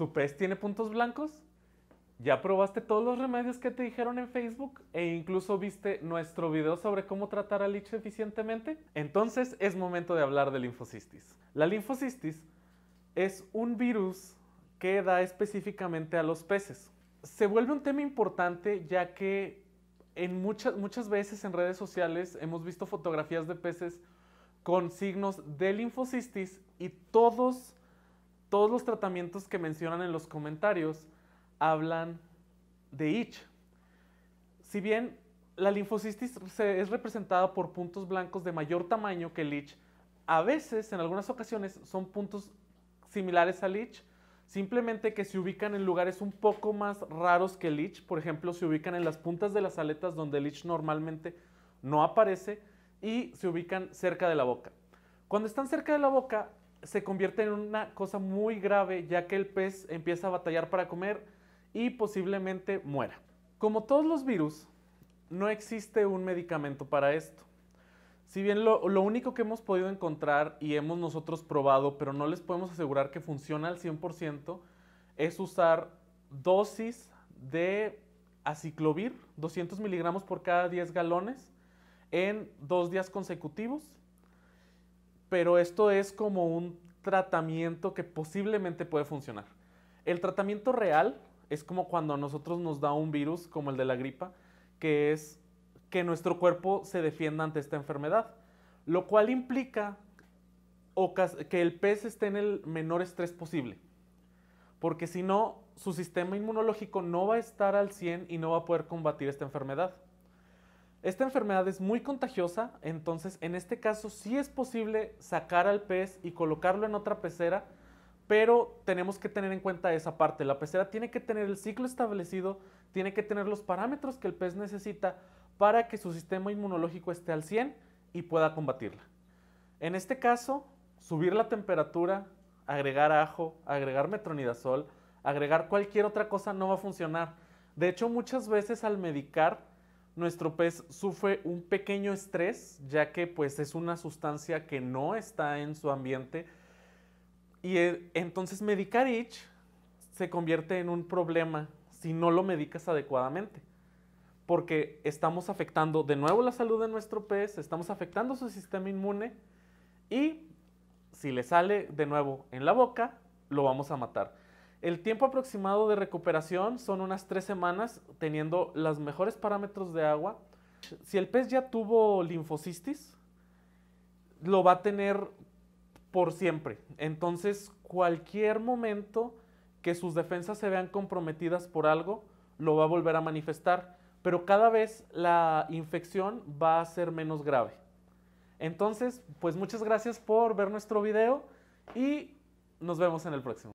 ¿Tu pez tiene puntos blancos? ¿Ya probaste todos los remedios que te dijeron en Facebook e incluso viste nuestro video sobre cómo tratar al lich eficientemente? Entonces es momento de hablar de linfocistis. La linfocistis es un virus que da específicamente a los peces. Se vuelve un tema importante ya que en muchas, muchas veces en redes sociales hemos visto fotografías de peces con signos de linfocistis y todos, todos los tratamientos que mencionan en los comentarios hablan de itch. Si bien la linfocistis es representada por puntos blancos de mayor tamaño que el itch, a veces, en algunas ocasiones, son puntos similares al itch, simplemente que se ubican en lugares un poco más raros que el itch. Por ejemplo, se ubican en las puntas de las aletas donde el itch normalmente no aparece y se ubican cerca de la boca. Cuando están cerca de la boca, se convierte en una cosa muy grave ya que el pez empieza a batallar para comer y posiblemente muera. Como todos los virus, no existe un medicamento para esto. Si bien lo, único que hemos podido encontrar y hemos nosotros probado, pero no les podemos asegurar que funciona al 100%, es usar dosis de aciclovir, 200 miligramos por cada 10 galones, en dos días consecutivos. Pero esto es como un tratamiento que posiblemente puede funcionar. El tratamiento real es como cuando a nosotros nos da un virus como el de la gripa, que es que nuestro cuerpo se defienda ante esta enfermedad, lo cual implica que el pez esté en el menor estrés posible, porque si no, su sistema inmunológico no va a estar al 100 y no va a poder combatir esta enfermedad. Esta enfermedad es muy contagiosa, entonces en este caso sí es posible sacar al pez y colocarlo en otra pecera pero tenemos que tener en cuenta esa parte. La pecera tiene que tener el ciclo establecido, tiene que tener los parámetros que el pez necesita para que su sistema inmunológico esté al 100 y pueda combatirla. En este caso, subir la temperatura, agregar ajo, agregar metronidazol, agregar cualquier otra cosa no va a funcionar. De hecho, muchas veces al medicar, nuestro pez sufre un pequeño estrés, ya que pues es una sustancia que no está en su ambiente y eh, entonces medicar itch se convierte en un problema si no lo medicas adecuadamente. Porque estamos afectando de nuevo la salud de nuestro pez, estamos afectando su sistema inmune y si le sale de nuevo en la boca, lo vamos a matar. El tiempo aproximado de recuperación son unas tres semanas teniendo los mejores parámetros de agua. Si el pez ya tuvo linfocistis, lo va a tener por siempre. Entonces, cualquier momento que sus defensas se vean comprometidas por algo, lo va a volver a manifestar, pero cada vez la infección va a ser menos grave. Entonces, pues muchas gracias por ver nuestro video y nos vemos en el próximo.